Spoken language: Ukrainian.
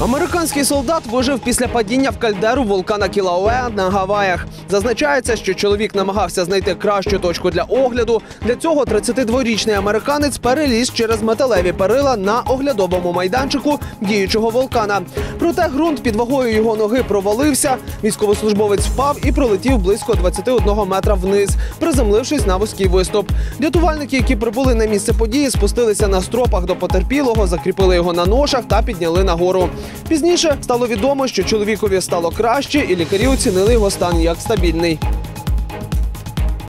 Американський солдат вижив після падіння в кальдеру вулкана Кілауеа на Гаваях. Зазначається, що чоловік намагався знайти кращу точку для огляду. Для цього 32-річний американець переліз через металеві перила на оглядовому майданчику діючого вулкана. Проте ґрунт під вагою його ноги провалився. Військовослужбовець впав і пролетів близько 21 метра вниз, приземлившись на вузький виступ. Рятувальники, які прибули на місце події, спустилися на стропах до потерпілого, закріпили його на ношах та підняли нагору. Пізніше стало відомо, що чоловікові стало краще, і лікарі оцінили його стан як стабільний.